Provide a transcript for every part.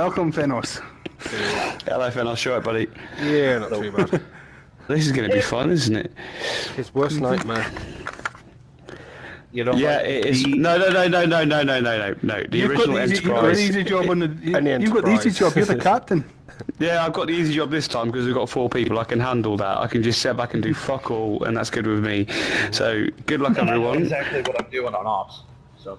Welcome, Fenos. Hello, Finn. I'll show it, buddy. Yeah, not too bad. This is going to be fun, isn't it? His worst nightmare. You know, Yeah, like, it is. No, no, no, no, no, no, no, no, no, no. The You've got, original the easy, you've got the easy job on the. You, Any you've got the easy job. You're the captain. Yeah, I've got the easy job this time because we've got four people. I can handle that. I can just sit back and do fuck all, and that's good with me. So, good luck, everyone. exactly what I'm doing on ops. So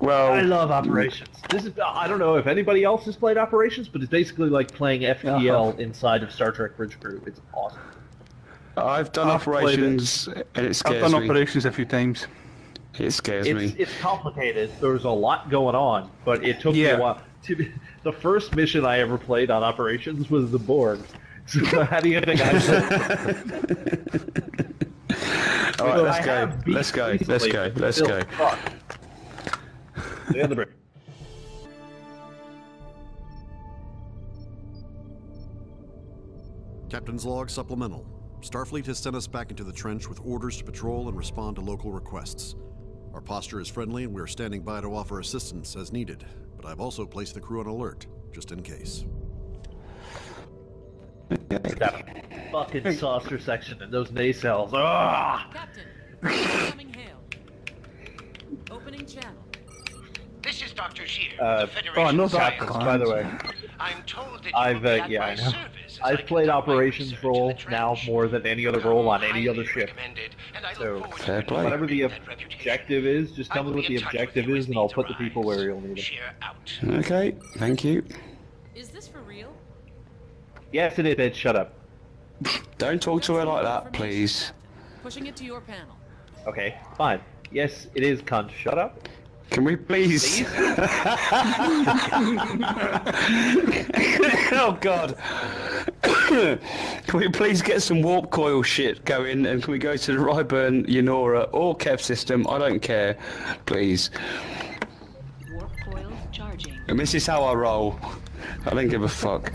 I love operations. This is I don't know if anybody else has played operations, but it's basically like playing FTL uh-huh. inside of Star Trek Bridge Crew. It's awesome. I've done I've played it. operations, and it I've done me. operations a few times. It scares It's me. it's complicated. There's a lot going on, but it took me a while. To be, the first mission I ever played on operations was the Borg. So how do you think I? All right, I let's go. have beat Let's go. Let's go. Let's go. Fuck. Stay on the break. Captain's log supplemental. Starfleet has sent us back into the trench with orders to patrol and respond to local requests. Our posture is friendly and we are standing by to offer assistance as needed, but I've also placed the crew on alert, just in case. That fucking saucer section and those nacelles. Ah! Captain, incoming hail. Opening channel. This is Dr. Shear, Uh, the oh, no, Science by the way. I'm told that you I've, uh, yeah, I know. service as I I've played operations role now more than any other role on any other ship. recommended, and I look So, Fair play. Whatever the objective is, just tell me what the in touch with objective is, and I'll put the people where you'll need them. Okay, thank you. Is this for real? Yes, it is. Ed, shut up. Don't talk to her like that, please. Pushing it to your panel. Okay, fine. Yes, it is. Cunt. Shut up. Can we please? oh God! can we please get some warp coil shit going, and can we go to the Ryburn, Yonora, or Kev system? I don't care, please. Warp coils charging. And this is how I roll. I don't give a fuck.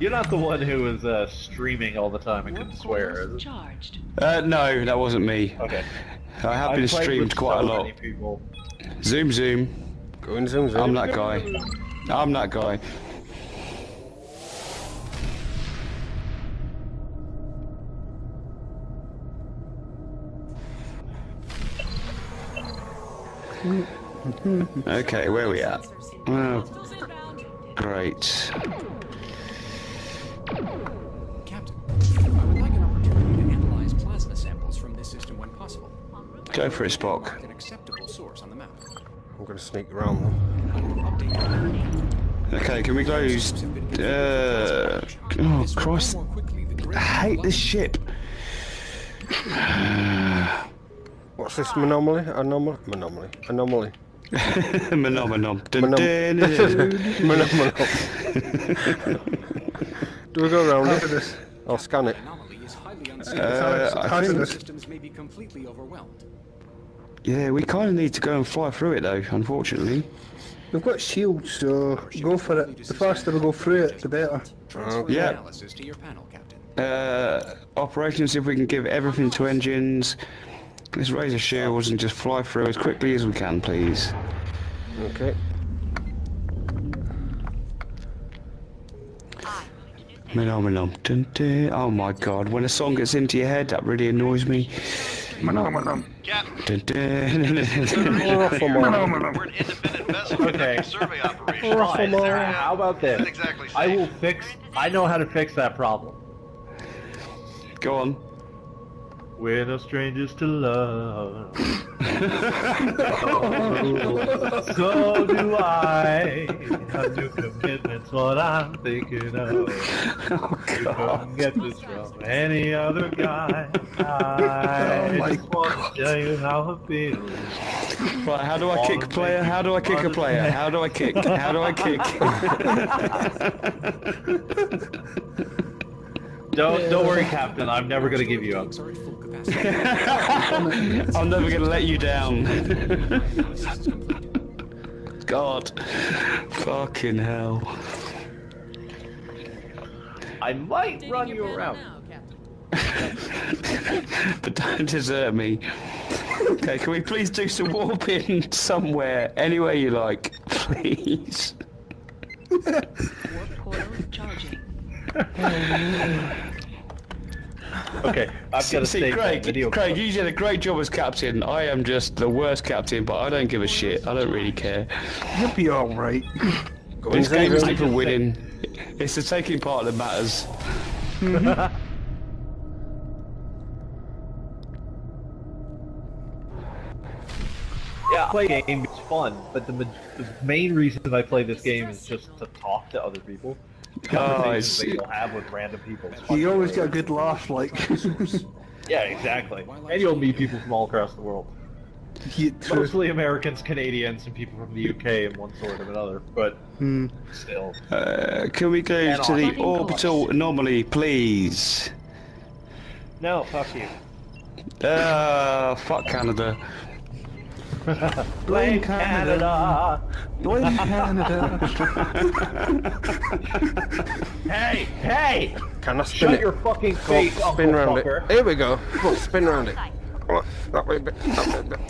You're not the one who was uh, streaming all the time and Warp couldn't swear. is it? charged. Uh, no, that wasn't me. Okay. I have been played streamed with quite a lot. many people. Zoom, zoom. Going zoom zoom. I'm that guy. I'm that guy. Okay, where are we at? Oh, great. Go for it, Spock. An acceptable source on the map. I'm going to sneak around them. I will update you. Okay, can we close? Uh, oh, Christ. More quickly, the I hate this ship. What's this anomaly? Anomaly? Anomaly. Anomaly. Monomonom. Dun, Monom- dun, dun, dun. Anomaly. Do we go around it? I'll scan it. Anomaly is highly unstable. Uh, I think, Hazardous. Systems may be completely overwhelmed. yeah, we kind of need to go and fly through it though, unfortunately. We've got shields, so go for it. The faster we go through it, the better. Transfer Yeah. analysis to your panel, Captain. Uh, operations, if we can give everything to engines. Let's raise the shields and just fly through as quickly as we can, please. Okay. Oh my god, when a song gets into your head, that really annoys me. Captain, Dun, dun. Rufflemore. we're an independent vessel Okay. conducting survey operations. Fine. Rufflemore. How about this? Exactly I will fix. I know how to fix that problem. Go on. We're no strangers to love. so do I. Commitment's what I'm thinking of. Oh You god. couldn't get this from any other guy. I Oh just want to tell you how I feel. Right, how do I kick a player? How do I kick a player? How do I kick? How do I kick? Don't don't worry, Captain. I'm never gonna give you up. Are at full capacity. I'm never gonna let you down. Analysis is complete. God. Fucking hell. I might Updating run you around. now, Captain. but don't desert me. Okay, can we please do some warping somewhere, anywhere you like, please? Warp coils charging. Okay, I've got to See, save that Craig, video. Craig, you did a great job as captain. I am just the worst captain, but I don't give a shit. I don't really care. You'll be alright. This game is not for just winning. It's the taking part that matters. Mm-hmm. Yeah, I play game it's fun, but the, ma- the main reason I play this game is just to talk to other people. Oh, Conversations I that you'll have with random people. You always get a good laugh, like. Yeah, exactly. And you'll meet people from all across the world. Yeah. Mostly Americans, Canadians, and people from the UK in one sort of another, but Hmm. still. Uh, can we go And to the on. orbital anomaly, please? No, fuck you. Ah, fuck Canada. Blame Canada! Blame Canada. Hey, hey! Can I spin Shut it? your fucking Come face, on, Uncle spin round fucker. it. Here we go. Come on, spin round it. Come on, that way a bit. That way bit.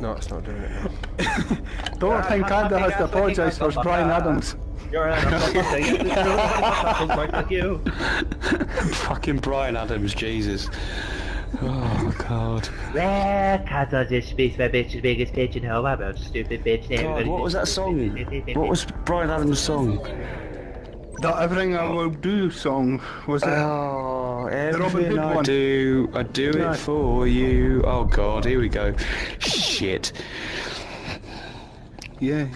No, it's not doing it. now. The only thing Canada has to apologise for Bryan Adams. You're an uncle like you. Fucking Bryan Adams, Jesus. Oh, God. Well, cat on this space, my bitch, the biggest bitch in home. I'm a stupid bitch. God, what was that song? What was Bryan Adams' song? That Everything I Will Do song, was it? Oh, everything I one. do, I do Yeah. it for you. Oh God, here we go. Shit. yeah.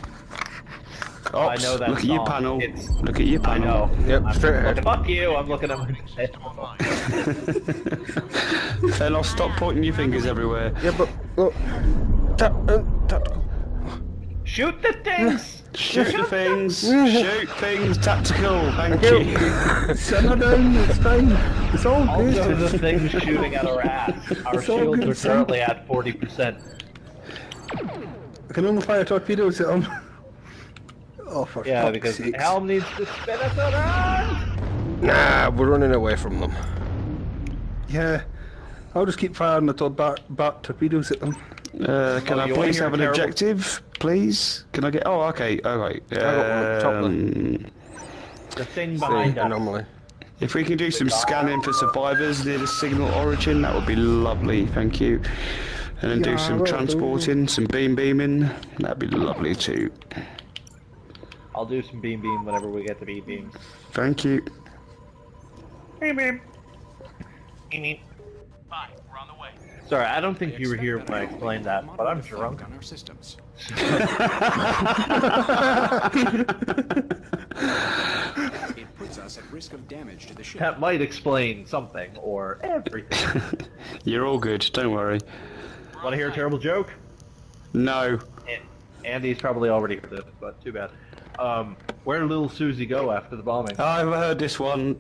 Ops, I know that look at your panel. It's- Look at your panel. I panel. know. Yep, I'm straight ahead. Fuck you, I'm looking at my Then I'll stop pointing your fingers everywhere. Yeah, but look. Tap, uh, tap. Shoot the things! Shoot the things. Shoot things. Tactical. Thank you. Simmer down, it's fine. It's all Also, good. the things shooting at our ass. Our It's all shields good, are son. currently at 40%. I can only fire torpedoes at them. Oh, for Yeah, fuck's because sakes. Helm needs to spin us around! Nah, we're running away from them. Yeah. I'll just keep firing the tor- bat, bat torpedoes at them. Uh, can Oh, I please have an terrible- objective, please? Can I get? Oh, okay. All right. got one, top one. Um, The thing behind us. anomaly. if we can do some scanning for survivors near the signal origin, that would be lovely. Thank you. And then do some transporting, some beam beaming. That'd be lovely too. I'll do some beam beam whenever we get the beam beams. Thank you. Beam beam. Beam beam. Fine, we're on the way. Sorry, I don't think you were here when I explained that, but I'm drunk. On our systems. It puts us at risk of damage to the ship. That might explain something, or everything. You're all good. Don't worry. Want to hear a terrible joke? No. An- Andy's probably already heard it, but too bad. Um, where did little Susie go after the bombing? I've heard this one.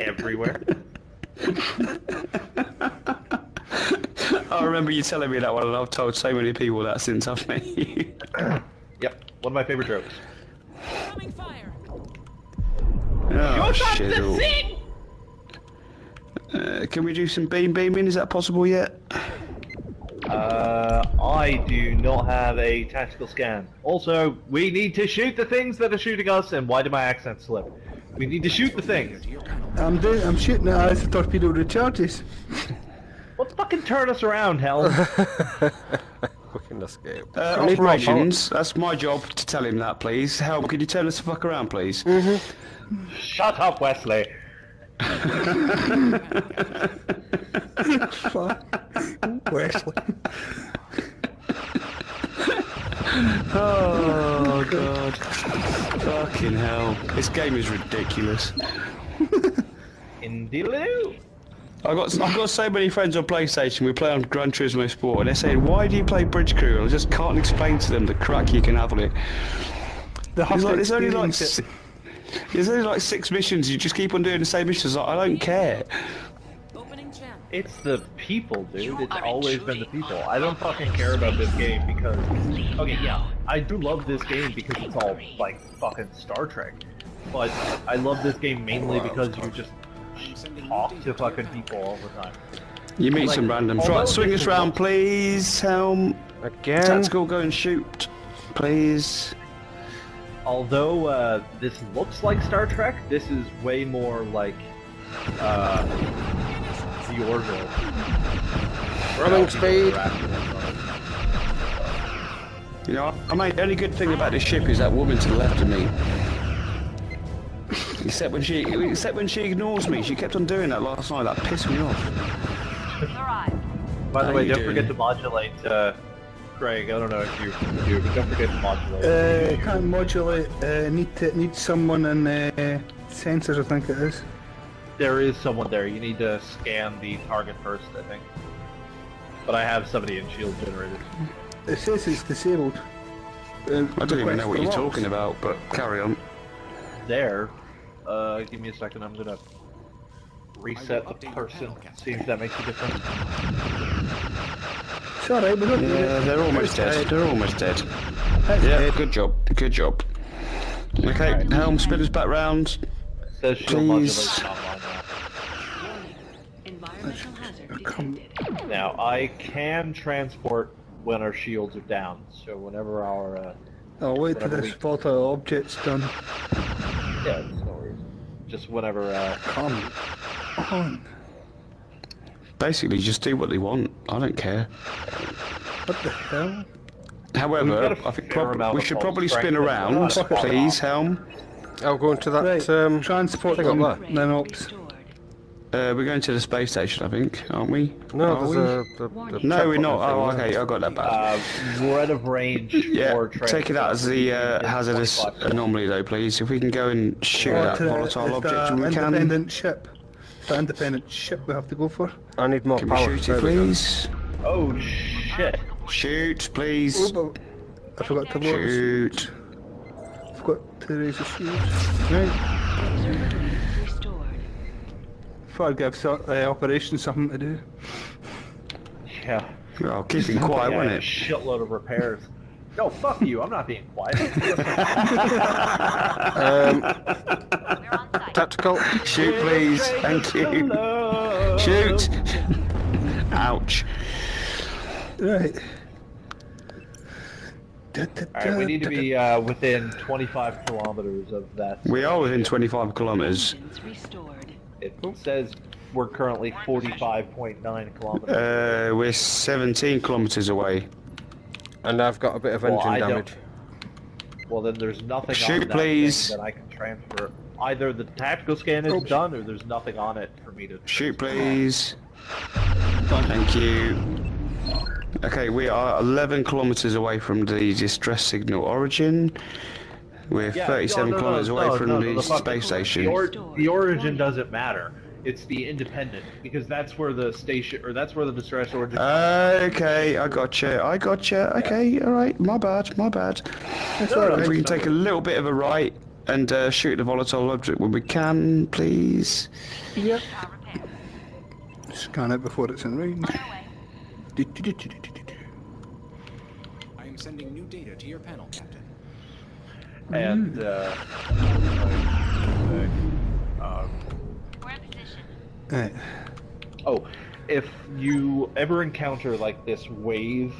Everywhere. I remember you telling me that one, and I've told so many people that since I've met you. Yep, one of my favorite jokes. Coming fire. Oh, shit. Uh, can we do some beam beaming? Is that possible yet? Uh, I do not have a tactical scan. Also, we need to shoot the things that are shooting us, and why did my accent slip? We need to shoot the things. I'm doing, I'm shooting it as the torpedo recharges. What fucking turn us around, hell? We can escape. Uh, I need operations. That's my job to tell him that, please. Help, could you turn us the fuck around, please? Shut up, Wesley. Fuck, Wesley. Oh, God. Fucking hell. This game is ridiculous. Indiloo. I've got, I've got so many friends on PlayStation, we play on Gran Turismo Sport, and they're saying, why do you play Bridge Crew? And I just can't explain to them the crack you can have on it. The There's, like, to there's only like it. si- there's only like six missions. You just keep on doing the same missions. Like, I don't care. It's the people, dude. You It's always been the people. I don't fucking care about this game because. Okay, yeah. I do love this game because it's all like fucking Star Trek. But I love this game mainly because you just talk to fucking people all the time. You meet Like, some randoms. Right, swing this us round, please. Helm. Again. Tactical, go and shoot, please. although uh, this looks like Star Trek, this is way more like uh, the Orville. Running speed. You know, I mean, the only good thing about this ship is that woman to the left of me. Except when she, except when she ignores me. She kept on doing that last night. That pissed me off. By the How way, don't forget to modulate, uh, Greg. I don't know if you do, but don't forget to modulate. Uh, can't modulate. Uh, need to need someone in uh, sensors. I think it is. There is someone there. You need to scan the target first, I think. But I have somebody in shield generators. It says it's disabled. Uh, I don't even know what you're locks. talking about, but carry on. There. Uh, give me a second. I'm gonna reset the person. See if that makes a difference. It's alright. We don't Yeah, they're almost dead. dead. They're almost dead. It's Yeah, dead. good job. Good job. Okay, helm spin us back round. Says shield Please. modulation online now. Environmental hazard Now I can transport when our shields are down. So whenever our uh, I'll wait till this we- volatile object's done. yeah, it's no worries. Just whatever. uh, Come on. Basically, just do what they want. I don't care. What the hell? However, got a I think prob- we should probably spin around, please, helm. I'll go into that. Right. Um, Transport thing up them. there. Then ops. Restored. Uh, we're going to the space station, I think, aren't we? no, Are we? a. The, the No, we're not. Oh, okay, I got that back. uh, we're out of range yeah, for take it out as the uh, hazardous anomaly, though, please. If we can go and shoot Oh, that to the- volatile object the when we can. independent ship. It's the independent ship we have to go for. I need more Can we power. shoot it, please? Oh shit! Shoot, please. Oh, I forgot to load the Shoot. Forgot to raise the shield. Right. Observatory restored. I give so, uh, operation something to do. Yeah. Oh, keeping quiet, yeah, wasn't a it? shitload of repairs. No, fuck you. I'm not being quiet. Um, tactical. Shoot, please. Thank you. Shoot. Ouch. Right. Da, da, Alright, we need to be uh, within 25 kilometers of that. We are within 25 kilometres. Restored. It says we're currently 45.9 kilometers. Uh, we're 17 kilometres away. And I've got a bit of Well, engine don't- damage. well, then there's nothing Shoot, on that please. that I can transfer. Either the tactical scan is Oops. done, or there's nothing on it for me to. Shoot, please. Thank you. Okay, we are 11 kilometres away from the distress signal origin. We're Yeah, 37 no, no, no, kilometres away no, from no, the, the space station. The, or, the origin doesn't matter. It's the independent because that's where the station or that's where the distress origin. Okay, I gotcha. I gotcha. Okay, all right. My bad. My bad. That's all If we can take a little bit of a right and uh, shoot the volatile object when we can, please. Yep. Scan it before it's in range. I am sending new data to your panel, Captain. And uh, uh, Right. oh, if you ever encounter like this wave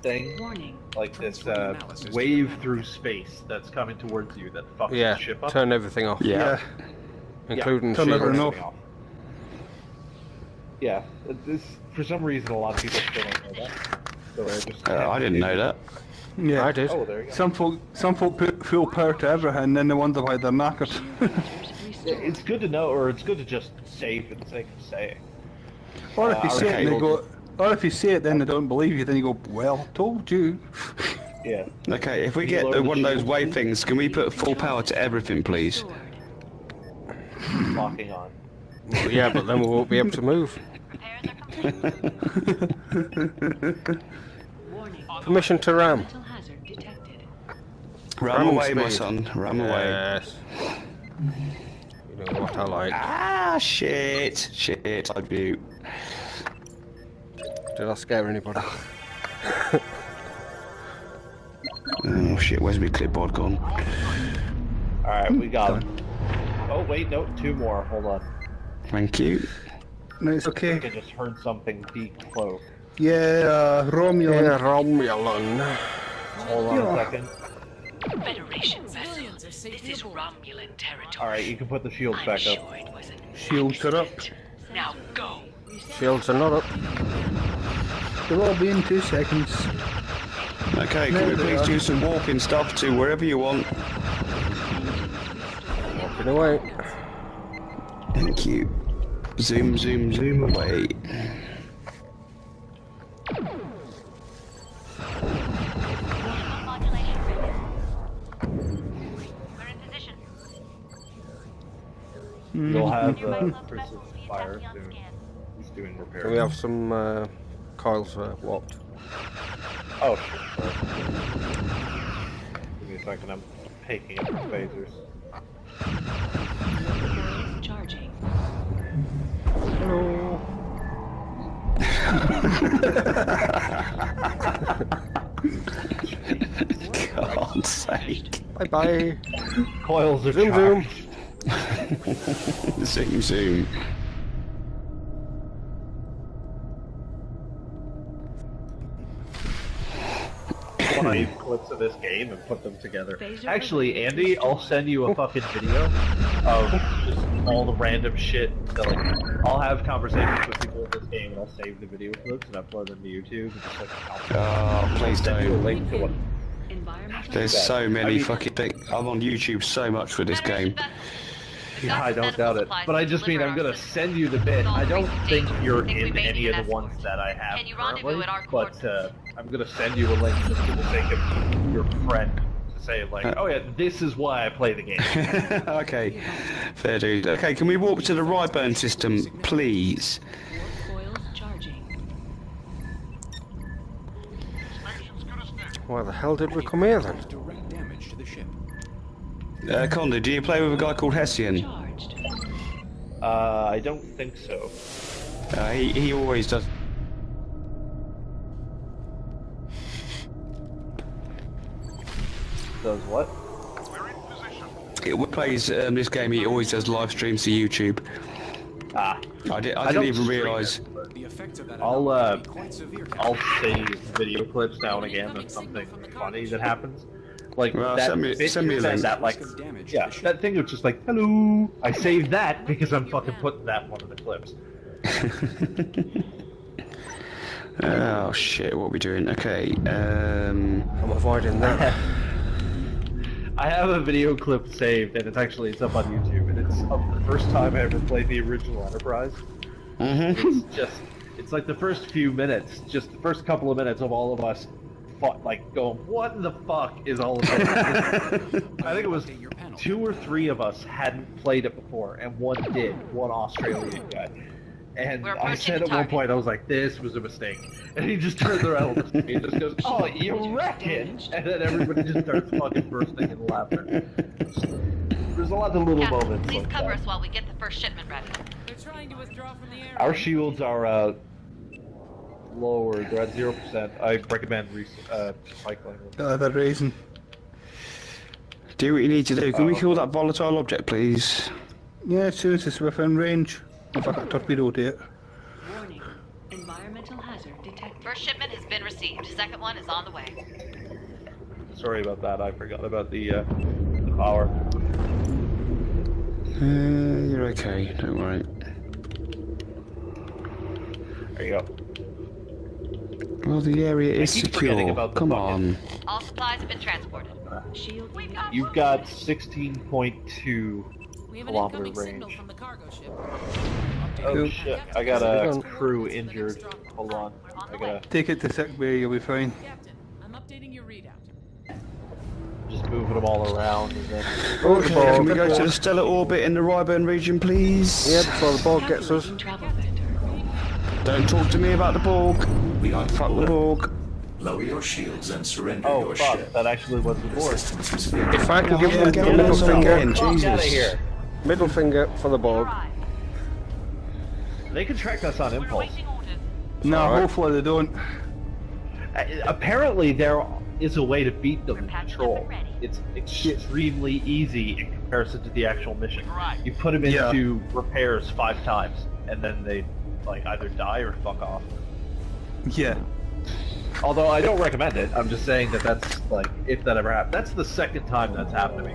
thing, Warning. like this uh, wave through space that's coming towards you that fucks Yeah, the ship up. turn everything off, Yeah. including turn shield. everything everything off. Yeah, this for some reason a lot of people still don't know that. So I just Uh, I didn't know that. Yeah. I did. Oh, there you go. Some folk, some folk put full power to everything, and then they wonder why they're knackered. It's good to know, or it's good to just say for the sake of saying. or if you Uh, say it, and they go, or if you say it, then they don't believe you. Then you go, "Well, told you." Yeah. Okay, if we You get uh, one of those wave things, can we put full power to everything, please? Locking on. Well, yeah, but then we won't be able to move. Permission to ram. Mental. Ram Ram away, my son. Ram away. Yes. You know what I like. Ah, shit. Shit, I do. Did I scare anybody? Oh, shit, where's my clipboard gone? Alright, we got him. Oh, wait, no, two more. Hold on. Thank you. No, it's I okay. think I just heard something decloak. Yeah, uh, Romulan. Yeah, Romulan. Hold on a second. Federation vessel. This is aboard. Romulan territory. Alright, you can put the shields I'm back sure up. it was an Shields are up. Now go. Shields are not up. They'll all be in two seconds. Okay, can we please are. do some walking stuff to wherever you want? Walking away. Thank you. Zoom, zoom, zoom away. You'll have uh, Chris's fire soon. He's doing repairs. Do we have some uh, coils uh, warped? Oh, shit. Sorry. Give me a second. I'm taking up the phasers. Charging. God's sake. Bye bye. Coils are Zoom zoom. charged. zoom, zoom. five clips of this game and put them together. Actually, Andy, I'll send you a fucking video of just all the random shit. That, like, I'll have conversations with people in this game, and I'll save the video clips and upload them to YouTube. And just, like, I'll Oh, please send you a don't. link to what. Environmental. There's bad. so I many mean- fucking things. I'm on YouTube so much for this game. Yeah, I don't doubt it. But I just mean I'm gonna send you the bit. I don't think you're in any of the ones that I have Can you currently, at our but uh, I'm gonna send you a link just for the sake of your friend to say like, oh yeah, this is why I play the game. okay, fair dude. Okay, can we walk to the Ryburn system, please? Why the hell did we come here then? Uh, Conda, do you play with a guy called Hessian? Charged. Uh, I don't think so. Uh, he, he always does. Does what? He plays um, this game. He always does live streams to YouTube. Ah, I, did, I, I didn't even realise. it, The effects of that I'll, uh, can be quite severe. I'll Captain. save video clips now and again of something funny that happens. Like Well, that send me- bit send me a that like damage yeah, that thing was just like hello. I saved that because I'm fucking putting that in one of the clips. Oh shit, what are we doing? Okay, um... I'm avoiding that. I have a video clip saved, and it's actually it's up on YouTube, and it's of the first time I ever played the original Enterprise. Mm -hmm. It's just, it's like the first few minutes, just the first couple of minutes of all of us, fought, like going, what the fuck is all of this? I think it was Your panel. two or three of us hadn't played it before, and one did, one Australian guy. And I said at one point, I was like, this was a mistake. And he just turns around and looks at me and just goes, oh, you reckon? And then everybody just starts fucking bursting in laughter. There's a lot of little Captain, moments please like cover that. us while we get the first shipment ready. They're trying to withdraw from the area. Our shields are uh, lower. They're at zero percent. I recommend re- uh, cycling. The other reason. Do what you need to do. Can we Oh. kill that volatile object, please? Yeah, as soon as it's within range. If I got torpedoed it. Warning. Environmental hazard detected. First shipment has been received. Second one is on the way. Sorry about that. I forgot about the, uh, the power. Uh, you're okay, don't worry. There you go. Well, the area is secure. about the Come bucket. on. All supplies have been transported. Shield You've got 16.2 We have an kilometer signal range. from the cargo ship. Oh Cool. shit! I got a crew injured. Hold on. I gotta Take it to sick bay, you'll be fine. Captain, I'm updating your readout. just moving them all around and then. Okay, Can we go to the stellar orbit in the Ryburn region, please? Yeah, before the ball gets us. Calculating travel vector. Don't talk to me about the Borg. We are Fuck the Borg. Lower your shields and surrender Oh your fuck! ship. That actually was the Borg. Systems is failed. If I can give Yeah, them get the middle finger, in, Jesus. here! middle finger for the Borg. They can track us on We're impulse. No, Alright. hopefully they don't. Uh, Apparently, there is a way to beat them in control. It's extremely easy in comparison to the actual mission. You put them Yeah. into repairs five times, and then they like either die or fuck off. Yeah. Although I don't recommend it. I'm just saying that that's like if that ever happens. That's the second time that's happened to me.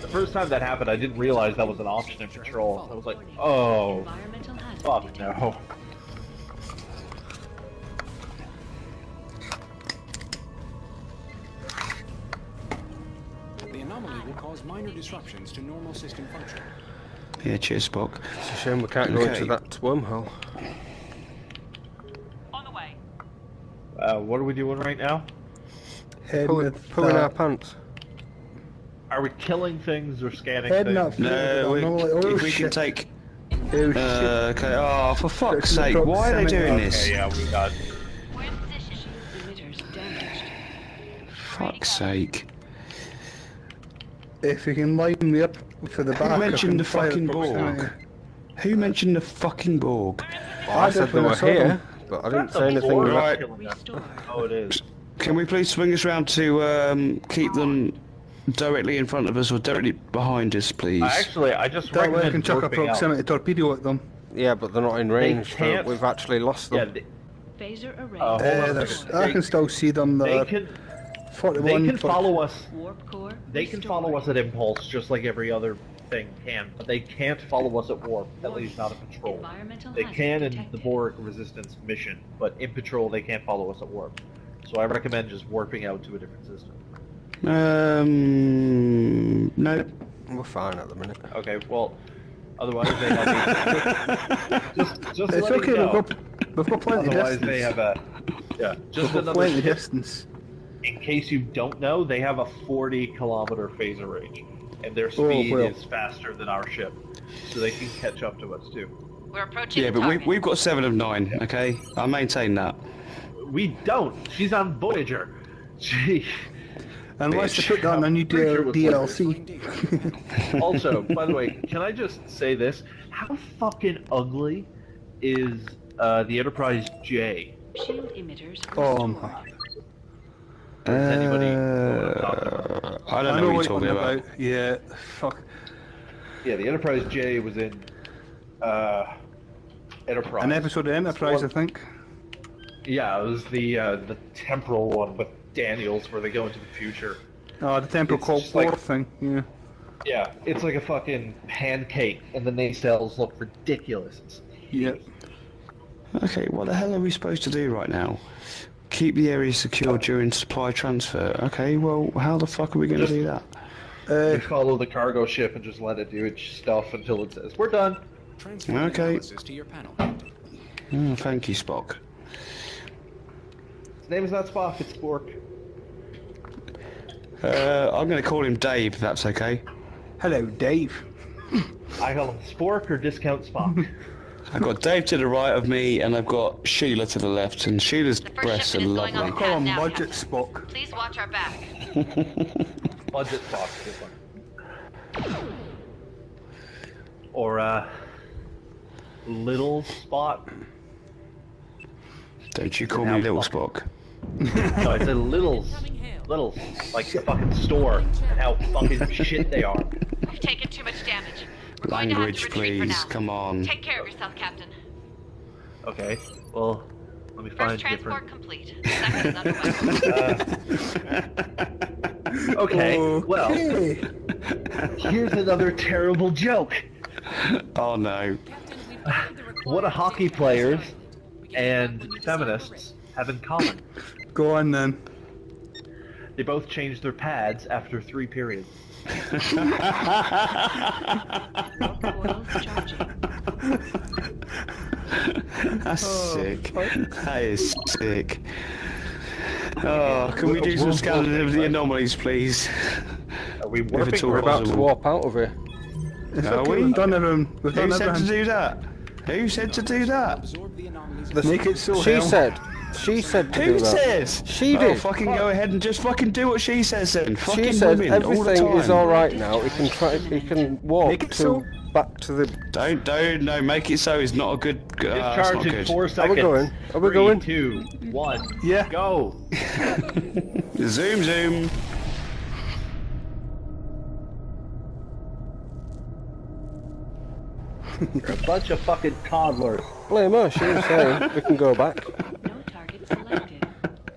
The first time that happened, I didn't realize that was an option in Control. I was like, oh, Environmental hazard fuck no. The anomaly will cause minor disruptions to normal system function. Yeah, cheers, Spock. It's a shame we can't go Okay. into that wormhole. On the way. Uh, what are we doing right now? Heading Pulling, pulling our pants. Are we killing things or scanning Heading things? up. No, we, I'm like, oh, if we can take. Oh, shit. Uh, okay. Oh, for fuck's Certain sake! Why are they doing Okay, this? yeah, we got. We're in position. Emitters damaged. Fuck's sake! If you can line me up for the back, Who mentioned the fucking. Borg? Who mentioned the fucking Borg? Well, I I said they were here, them. But I didn't say anything Borg. Right. Oh, it is. Can we please swing us round to um, keep them directly in front of us or directly behind us, please? Actually, I just That way I can chuck a warping out. proximity torpedo at them. Yeah, but they're not in range, so can't- we've actually lost Yeah, them. they, Phaser array. Uh, Uh, on a there's- second. I can still see them. they They're can, 41. they can for- follow us. Warp core. They can follow us at impulse, just like every other thing can, but they can't follow us at warp. At least not in patrol. They can in the detected. Borg resistance mission, but in patrol they can't follow us at warp. So I recommend just warping out to a different system. Um, no. We're fine at the minute. Okay, well, otherwise they have just just It's okay, we've got, we've got plenty of Otherwise distance. they have a yeah. Just We've got another plenty of distance. In case you don't know, they have a 40 kilometer phaser range, and their Oh, speed well. is faster than our ship, so they can catch up to us too. We're approaching Yeah, the but we, we've got seven of nine. Okay, I maintain that. We don't. She's on Voyager. She. Unless you Bitch. put that on a new Pretty sure it was DLC. Also, by the way, can I just say this? How fucking ugly is uh, the Enterprise J? Shield emitters. Oh restored. My. Does anybody I'm talking about? Uh, I don't know, what you're talking about. Yeah, fuck. Yeah, the Enterprise J was in uh, Enterprise. An episode of Enterprise, I think. Yeah, it was the uh, the temporal one with Daniels, where they go into the future. Oh, the Temporal It's Cold War like- thing. Yeah. Yeah, it's like a fucking pancake, and the nacelles look ridiculous. It's Yeah. Okay, what the hell are we supposed to do right now? Keep the area secure during supply transfer. Okay, well, how the fuck are we going to do that? Uh, You follow the cargo ship and just let it do its stuff until it says we're done. Transfer Okay. analysis to your panel. Oh, thank you, Spock. His name is not Spock, it's Spork. Uh, I'm going to call him Dave, if that's okay. hello, Dave. I call him Spork or Discount Spock. I've got Dave to the right of me, and I've got Sheila to the left, and Sheila's breasts are shipment is going lovely. on Call him now, Budget Captain. Spock. Please watch our back. Budget Spock, this one. Or, uh, Little Spot. Don't you call me Little Spock. No, it's a little, Littles. Like the fucking store and how fucking shit they are. We've taken too much damage. We're going to have Language, to retreat for please. Come on. Take care of yourself, Captain. Okay, well, let me First find transport different. complete. Second is underway. Uh, okay, oh. well, Okay. here's another terrible joke. Oh no. What do hockey players and feminists have in common? Go on then. They both change their pads after three periods. Coils charging. That's Oh, sick. That is sick. Oh, can we do some scanning of the anomalies, please? Are we If warping? it's all We're about to possible. warp out of here. It's Are okay, we? we've done everything. We've Who done said to do that? Who said to do that? Absorb the anomalies. Make it so She hell. said. She said to Who do that. says? She oh, did. fucking go ahead and just fucking do what she says then. Fucking She said women all the everything is all right now. He can try. He can walk Make it to so. back to the. Don't, don't, no, make it so is not a good. Uh, that's Discharge not in good. four Are seconds. we going? Are we Three, going? two, one, Yeah. go. Zoom, zoom. You're a bunch of fucking toddlers. Blame her. She was saying we can go back. No target selected.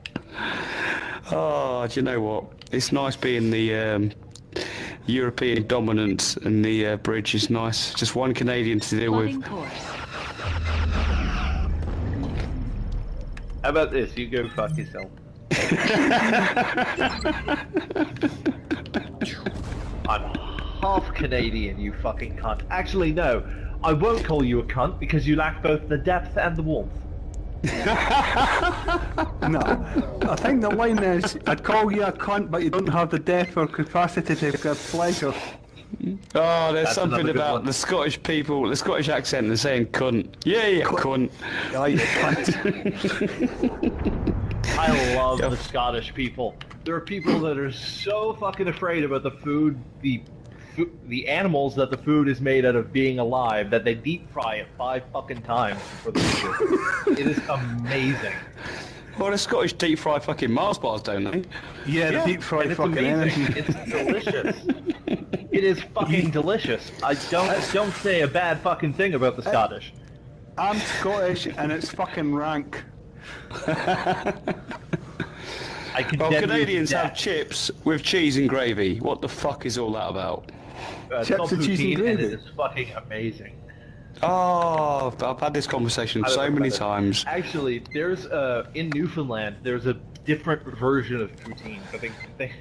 Oh, do you know what? It's nice being the um, European dominance in the uh, bridge is nice. Just one Canadian to deal Plotting with. course. How about this? You go fuck yourself. I'm half Canadian, you fucking cunt. Actually, no. I won't call you a cunt because you lack both the depth and the warmth. No. I think the line is, I'd call you a cunt, but you don't have the depth or capacity to give pleasure. Oh, there's That's something about one. the Scottish people, the Scottish accent, and saying cunt. Yeah, yeah, cunt. Yeah, you cunt. I love the Scottish people. There are people that are so fucking afraid about the food, the fu- the animals that the food is made out of being alive that they deep fry it five fucking times before they eat it. It is amazing. Well, the Scottish deep fry fucking Mars bars, don't they? Yeah, the Yeah, deep fried fucking amazing. energy. It's delicious. it is fucking delicious. I don't don't say a bad fucking thing about the uh, Scottish. I'm Scottish and it's fucking rank. I can Well, Canadians have chips with cheese and gravy. What the fuck is all that about? Uh, it's chips and cheese and poutine, and gravy. it is fucking amazing. Oh, I've- had this conversation I so many it. times. Actually, there's uh in Newfoundland there's a different version of poutine. I think they,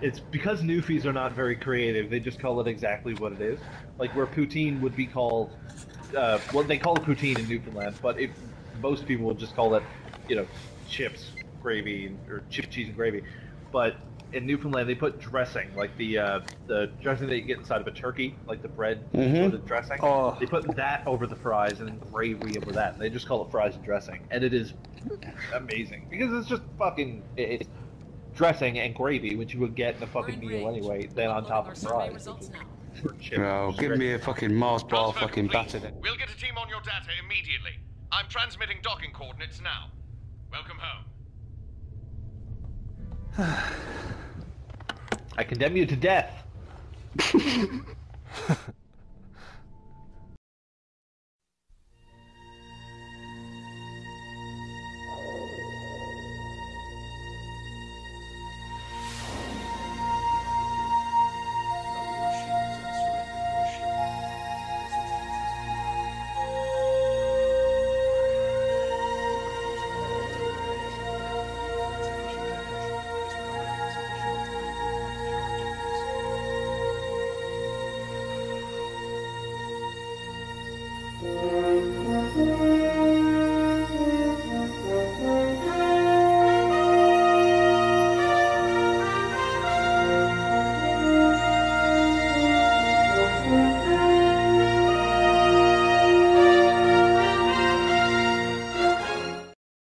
it's because Newfies are not very creative. They just call it exactly what it is. Like where poutine would be called, uh, well they call it poutine in Newfoundland, but if most people would just call it, you know, chips, gravy, or chip cheese and gravy. But in Newfoundland they put dressing, like the uh, the dressing that you get inside of a turkey, like the bread Mhm. with the dressing. Oh. They put that over the fries and then gravy over that. They just call it fries and dressing, and it is amazing because it's just fucking it's dressing and gravy, which you would get in a fucking meal anyway. Then on top of fries, which is- or chips. Oh, give me a fucking Mars bar Transfer fucking complete. battered. We'll get a team on your data immediately. I'm transmitting docking coordinates now. Welcome home. I condemn you to death.